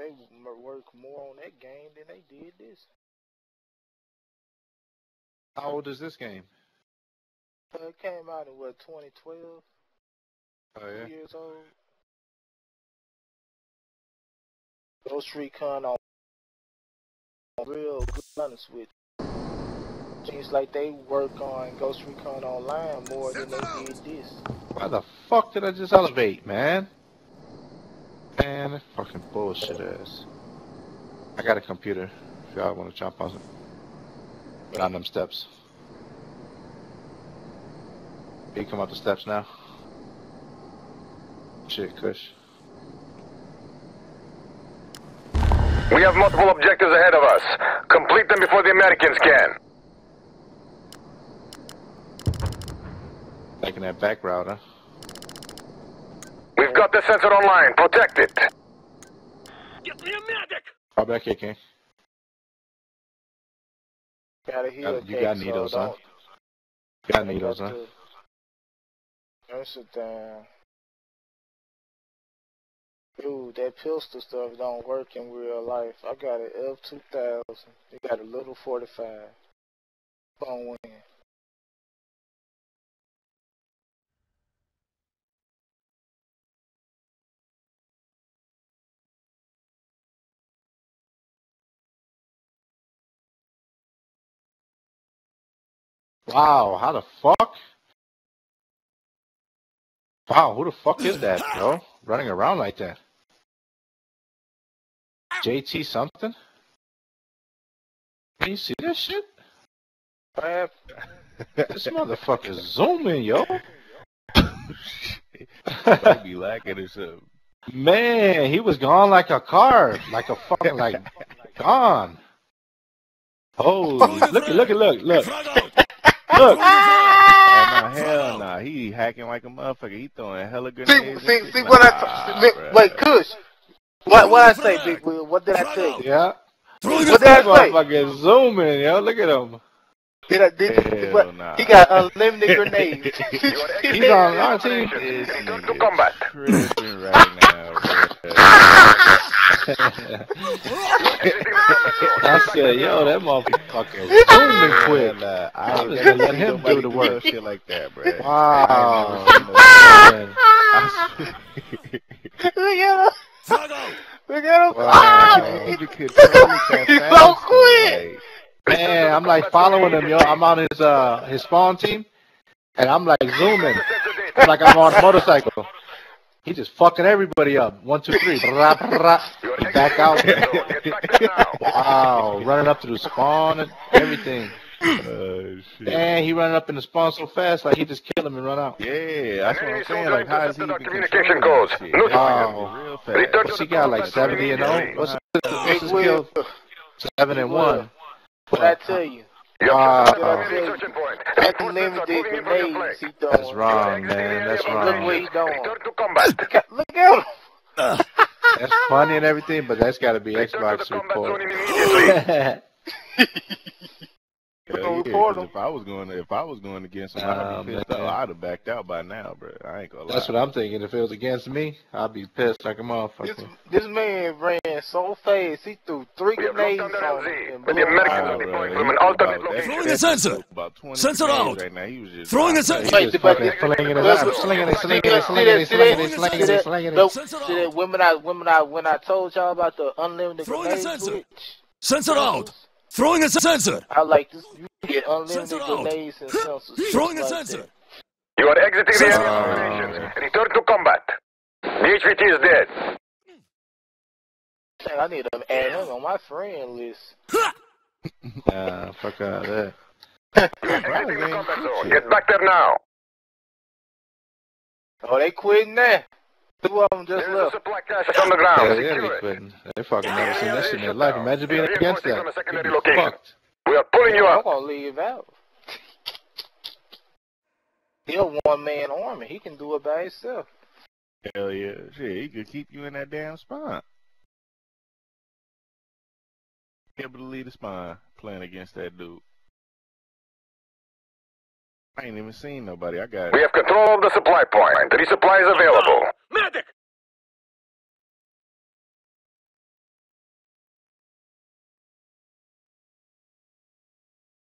they work more on that game than they did this. How old is this game? Uh, it came out in what 2012, Oh yeah. two years old. Ghost Recon on real good honest with. Seems like they work on Ghost Recon Online more than they did this. Why the fuck did I just elevate, man? Man, that fucking bullshit ass. I got a computer. If y'all want to jump on it. Down them steps. You come up the steps now. Shit, Kush. We have multiple objectives ahead of us. Complete them before the Americans can. Taking that back route, huh? We've got the sensor online. Protect it. Fall back here, King. Got a heal Got- you got needles, so huh? don't- Got needles, huh? to- Don't sit down. Dude, that pistol stuff don't work in real life. I got an F2000. It got a little 45. Phone win. Wow, how the fuck? Wow, who the fuck is that, bro? Running around like that. JT something? Can you see that shit? This motherfucker's zooming, yo. Might be lacking or something. Man, he was gone like a car, like a fucking like gone. Holy, look at look at look look look. Oh, no, hell nah. He hacking like a motherfucker. He throwing hella See, grenades. see, and see shit. what Nah, I t- bruh. wait, Kush. What what I say, Big Will? What did I say? Yeah, What did I say? motherfucker is zooming, yo. Look at him. Did I did Hell what? nah. He got unlimited grenades. You are He's on our exiting team. operations. To combat. right now, bruh. Exiting the combat zone. I Get back said, to yo, the that motherfucker is zooming quick. Nah, I I'm just gonna let him do the no work. Shit like that, bruh. Wow. I ain't never seen Man. Look at him. Look at him. Wow. He could control it He's so quick. Man, I'm like following him, yo. I'm on his uh his spawn team, and I'm like zooming. It's like I'm on a motorcycle. He just fucking everybody up. One, two, three. Are He back out. combat zone. Get back there. Wow, running up to the spawn and everything. Oh shit. And he running up in the spawn so fast, like he just kill him and run out. Yeah, that's what I'm saying. soldier Like, how is he intercepted our even communication controlling codes. that shit? No That target. shit was real fast. Return What's he got, like 70 and 0? What's his, what's his skill? 7 and 1. What I tell you? You Wow. have just enemy insertion point. That's Reinforcements are limited moving in from your grenades he throwing. That's wrong, man. That's Look wrong. what he doing. Return to combat. Look at, look at him. That's funny and everything, but that's got to be Xbox the combat zone report. immediately. Hell yeah, report 'cause if I was going, if I was going against him, I'd be pissed man. off. I'd have backed out by now, bro. I ain't gonna lie. That's what I'm thinking. If it was against me, I'd be pissed like a This, motherfucker. this man ran so fast. He threw three grenades on him. But the blew him Americans are deploying from an alternate location. Throwing a sensor. was About 20 Sensor out. Right now. He was just Throwing a sensor. He Wait, fucking slinging it out, slinging it, slinging it, slinging it, slinging it, slinging it, slinging it. Sensor See that out. when I when I when I told y'all about the unlimited Throwing a grenade sensor. Sensor out. Throwing a sensor. I like this. You can get unlimited Sensor out. grenades and sensors. Throwing a just like sensor. that. You are exiting the Sensor. enemy operations. Return to combat. The HVT is dead. Dang, I need to add him on my friend list. Nah, fuck out of that. You are exiting the combat zone. Get back there now. Oh, they quitting now. Two of them just There is a left. supply cache on the ground. Yeah, yeah, Secure they it. quitting. They fucking never seen that shit in their life. Imagine being against Reinforcing from a that. secondary You'd be location. fucked. We are pulling you I'm up. gonna leave out. He a one man army. He can do it by himself. Hell yeah. Shit, he could keep you in that damn spine. Able to lead the spine playing against that dude. I ain't even seen nobody. I got We have control of the supply point. Resupply is available.